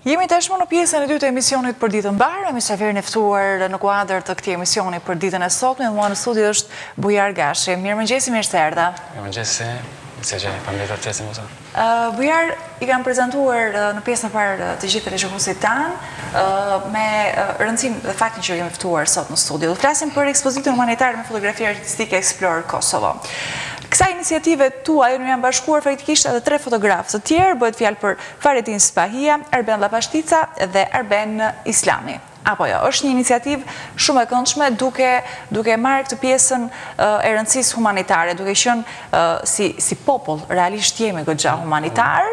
Jemi tashmë në pjesën e dytë të emisionit për ditën mbarë, e mysafir i ftuar në kuadër të këtij emisioni për ditën e sotit, me mua në studio është Bujar Gashi. Mirëmëngjesi, mirë se erdhe. Mirëmëngjesi, mirë se ju gjej, pa mirë të qesim më zonë. Bujar, i kam prezentuar në pjesën e parë të gjithë teleshikuesit tanë, me rëndësinë dhe faktin që je i ftuar sot në studio. Do flasim për ekspozitën humanitare me fotografi artistike Explore Kosovo. Kësaj iniciative tuaj iu janë bashkuar faktikisht edhe tre fotografë të tjerë, bëhet fjalë për Fahretin Spahia, Arben Llapashtica dhe Arben Islami. Apo jo, është një iniciativë shumë e këndshme duke duke e marrë këtë pjesën e rëndësisë humanitare, duke qenë si si popull realisht jemi goxha humanitarë,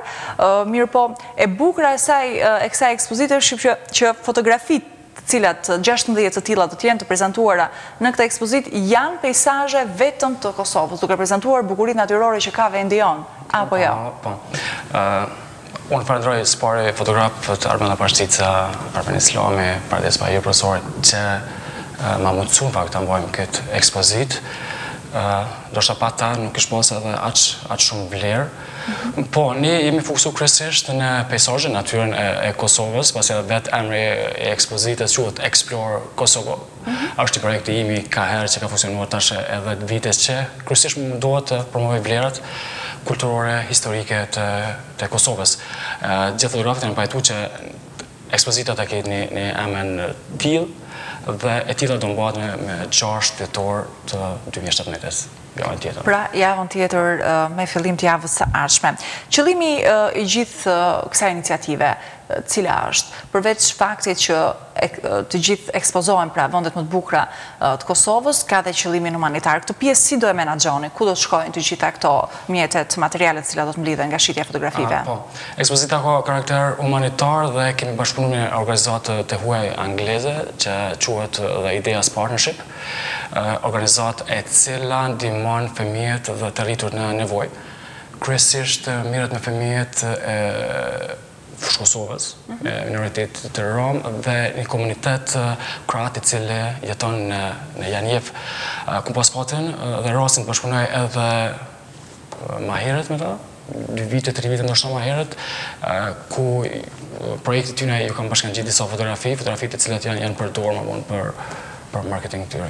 mirëpo e bukura e kësaj ekspozite është që që fotografitë të cilat gjashtëmbëdhjetë të tilla do të jenë të prezantuara në këtë ekspozitë, janë peisazhe vetëm të Kosovës, duke prezantuar bukuritë natyrore që ka vendi jonë, apo jo? Po. Unë falënderoj së pari fotografët Arben Llapashtica, Arben Islami, Fahredin Spahija profesori që ma mundësuan që ta mbajmë këtë ekspozitë. Ndoshta pa ta nuk kish pas edhe aq aq shumë vlerë. Po, ne jemi fokusu kryesisht në peisazhin, natyren e Kosovës, pasi edhe vetë emri e ekspozitës quhet Explore Kosovo. Mhm. Asht ni projekt i jemi kaherë që ka funksionuar tash e dhjetë vite që kryesisht mundohet të promovojë vlerët kulturore, historike të Kosovës. Gjithë fotografët janë pajtu që ekspozita të ketë një emën të tillë dhe e cila do mbahet me 6 tetor të 2017-ës. javën tjetër. Pra, javën tjetër me fillim të javës së ardhshme. Qëllimi i gjithë kësaj iniciative, cila është, përveç faktit që të gjithë ekspozohen pra vendet më të bukra të Kosovës, ka dhe qëllimin humanitar. Këtë pjesë si do e menaxhoni, ku do të shkojnë të gjitha këto mjetet materiale të cilat do të mblidhen nga shitja e fotografive? Po, ekspozita ka karakter humanitar dhe kemi bashkëpunu me organizatë të huaj angleze, që quhet The Ideas Partnership, organizatë e cila ndihmon fëmijët dhe të rriturit në nevojë. Kryesisht merret me fëmijët e Fushë Kosovës, e minoritetit rom dhe një komunitet kroat i cili jeton në në Janjevë. Kam pas fatin dhe rastin të bashkëpunoj edhe më herët me ta. dy vite, tri vite, ndoshta më herët, ku projektit tyne iu kam bashkangjit disa fotografi, fotografi të cilat janë përdorë më vonë për, për marketing të tyre.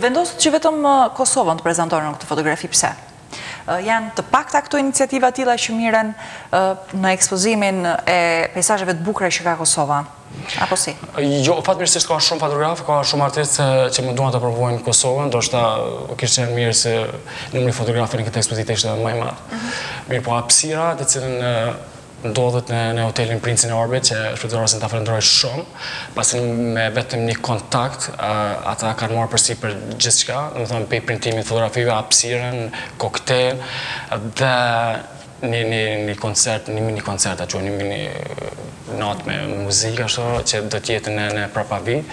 Vendosët që vetëm Kosovën të prezentoni në këto fotografi, pse? Janë të pakta këto iniciativa të tilla që merren në ekspozimin e peisazheve të bukra që ka Kosova? Apo si? Jo, fatmirësisht ka shumë fotografë, ka shumë artistë që më duan të promovojnë Kosovën, ndoshta kishte qenë mirë që numri i fotografëve në këtë ekspozitë të ishte dhe më i madh. Mhm. Mirëpo hapësira e cila ndodhet në hotelin Princi i Arbrit, që shfrytëzoj rastin ta falënderoj shumë, pasi me vetëm një kontakt, ata kanë marrë përsipër gjithçka, domethënë prej printimit të fotografive, hapësirën, koktejin, dhe Një një një koncert, një mini koncert ta quaj, një mini natë me muzikë ashtu që do të jetë në në prapavijë.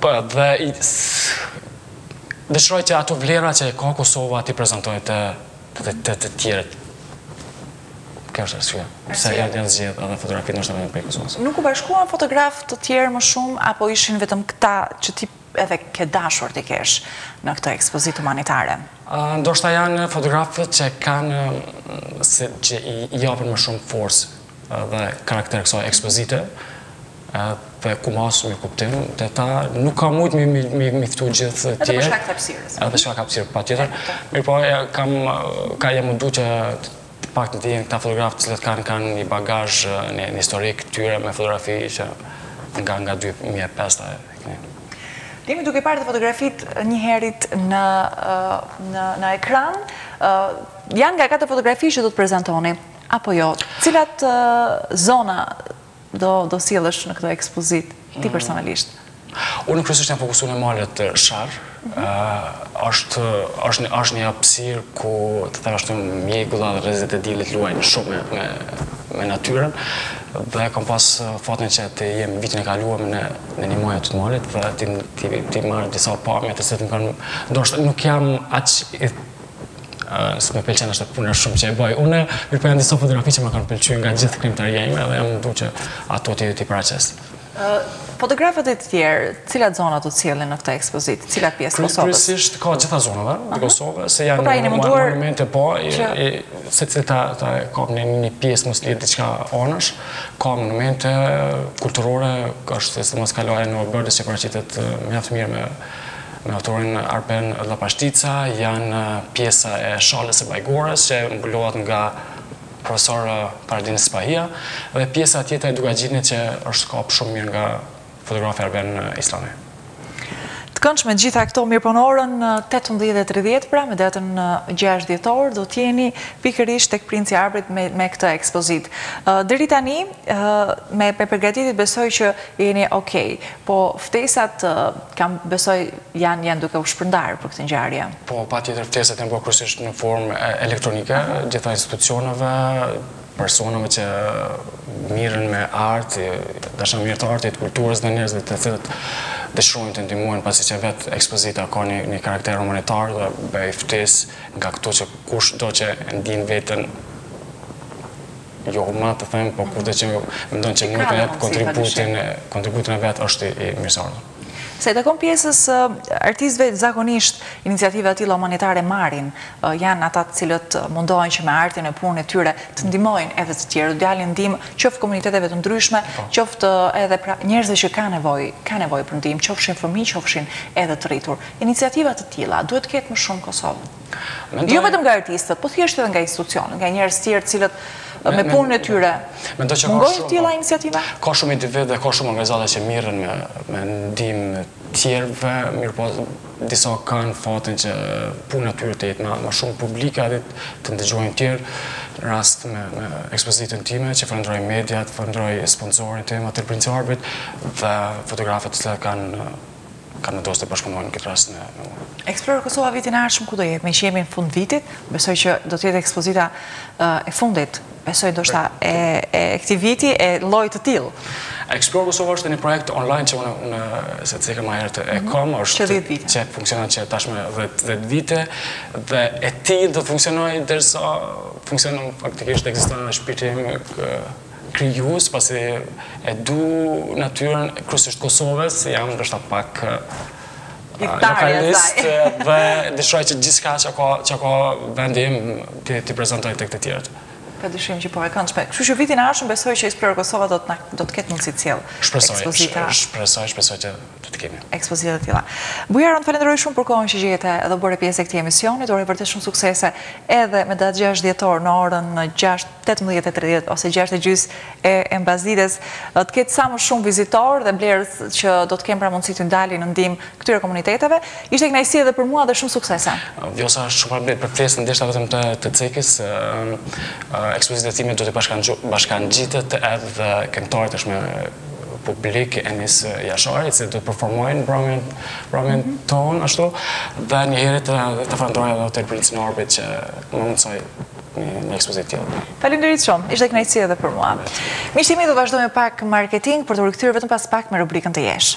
Po dhe dëshiroj që ato vlera që ka Kosova t'i prezantoj te te te të tjerët. Kjo është arsyeja. Pse janë janë zgjedh edhe fotografitë ndoshta vetëm prej Kosovës. Nuk u bashkuan fotografë të tjerë më shumë apo ishin vetëm këta që ti edhe ke dashur t'i kesh në këtë ekspozitë humanitare? Ndoshta janë fotografët që kanë si që i japin më shumë forcë dhe karakter kësaj ekspozite dhe ku ma shumë i kuptim dhe ta nuk kam mujtë mi mi mi ftu gjithë tjerë edhe për shkak të hapsirës edhe shkak hapsirë patjetër mirëpo kam ka jam mundu që Të paktën të jenë këta fotografë të cilët kanë kanë një bagazh, një historik të tyre me fotografi që nga nga dy mijë e pesta e këtej. Jemi duke parë dhe fotografitë njëherit në në në ekran, janë nga këto fotografi që do të prezantoni apo jo? Cilat zona do do sjellësh në këtë ekspozitë ti mm. personalisht? Unë kryesisht jam fokusuar në malet e Sharrit. Është është një është një hapësirë ku të them ashtu mjegulla dhe rrezet e diellit luajnë shumë me me natyrën dhe kam pas fatin që të jem vitin e kaluar në në një majë të malit dhe t'i t'i t'i marr disa pamje të cilat më kanë ndoshta nuk jam aq Se më pëlqen është punë shumë që e bëj. Unë, mirëpo janë disa fotografi që më kanë pelqy nga gjithë krijimtaria ime dhe jam mundu që ato t'i t'i paraqes. Fotografët e tjerë, cilat zona do të sjellin në këtë ekspozitë, cilat pjesë të Kosovës? Kryesisht nga gjitha zonat e Kosovës janë në po pra, monumente po, secili ta ka nga një pjesë më sjellë diçka anësh, ka monumente kulturore, ka është sidomos kalaja e Novobërdës që paraqitet mjaft mirë me Me autorin Arben Llapashtica janë pjesa e Shalës së Bajgores që mbulohet nga profesor Fahredin Spahija dhe pjesa tjetër e Dukagjinit që është kapë shumë mirë nga fotografi Arben Islami. Të këndshme të gjitha këto, mirëpo në orën 18:30, pra me datën 6 dhjetor, do të jeni pikërisht tek Princi i Arbrit me këtë ekspozitë. Deri tani Me përgatitjet besoj që jeni okej, po ftesat kam besoj janë duke u shpërndarë për këtë ngjarje. Po, patjetër ftesat janë bërë kryesisht në formë elektronike, gjitha institucionëve, personave që merren me art, dashamirëve të artit, kulturës dhe njerëzve të cilët dëshirojnë të ndihmojnë pasi që vetë ekspozita ka një karakter humanitar dhe bëj ftesë nga këtu që kushdo që e ndien veten, Jo, ma të them, po kushdo që mendon që mund të japë kontributin, kontributin e vet është i mirëseardhur. Sa i takon pjesës, artistët zakonisht iniciativa të tilla humanitare marrin, janë ata të cilët mundohen që me artin e punën e tyre të ndihmojnë edhe të tjerët, t'u dalin ndihmë qoftë komuniteteve të ndryshme, po. qoftë edhe pra njerëzve që kanë nevojë, kanë nevojë për ndihmë, qofshin fëmijë, qofshin edhe të rritur. Iniciativa të tilla, duhet të ketë më shumë Kosovë? Jo vetëm nga artistët, po thjesht edhe nga institucionet, nga njerëz tjerë të cilët me punën e tyre. Mendoj që ka shumë të tilla iniciativa? Ka shumë individë dhe ka shumë organizata që merren me me ndihmë tjerëve, mirëpo disa kanë fatin që puna e tyre të jetë më shumë publike dhe ta ndëgjojnë tjerë në rast me me ekspozitën time që falënderoj mediet, falënderoj sponsorin tim, Hotel Prince Orbit dhe fotografët që kanë Kanë vendosur të bashkëpunojnë në këtë rast me mua. Explore Kosova vitin e ardhshëm ku do jetë? Meqë jemi në fund vitit, besoj që do të jetë ekspozita e fundit, besoj ndoshta e këtij viti e llojit të tillë. Explore Kosova është një projekt online që unë siç e ceka ma herët e kom, është që funksionon që tashme 10 vite, dhe ai do të funksionojë derisa funksionon faktikisht dhe ekziston në shpirtin krijues pasi e du natyrën kryesisht Kosovës, jam ndoshta pak lokalist dhe dëshiroj që gjithçka që ka që ka vendi im ta prezantoj tek të tjerët. Pa dyshim që po e këndshme. Kështu që vitin e ardhshëm besoj që Explore Kosova do të na do të ketë mundësi të sjellë. Shpresoj, shpresoj, shpresoj që do të kemi. Ekspozita të tilla. Bujar, unë të falenderoj shumë për kohën që gjete dhe u bëre pjesë e këtij emisioni. Të uroj vërtet shumë suksese edhe me datën gjashtë dhjetor në orën gjashtë tetëmbëdhjetë e tridhjetë ose gjashtë e gjysë e mbasdites, të ketë sa më shumë vizitorë dhe blerës që do të kenë pra mundësi t'u dalin në ndihmë këtyre komuniteteve. Ishte kënaqësi edhe për mua dhe shumë suksese. Vjosa, shumë faleminderit për ftesë, unë deshta vetëm të ceki se ekspozitës time do t'i bashkëngjitet edhe kantautori, tashmë publik, Enis Jashari, që do të performojë në mbrëmjen tonë, ashtu, dhe njëherit falënderoj edhe hotel Prince Orbit që më mundësoi. një ekspozitë të tillë. Faleminderit shumë, ishte kënaqësi edhe për mua. Miqtë e mi, do vazhdojmë me pak marketing, për t'u rikthyer vetëm pas pak me rubrikën të jesh.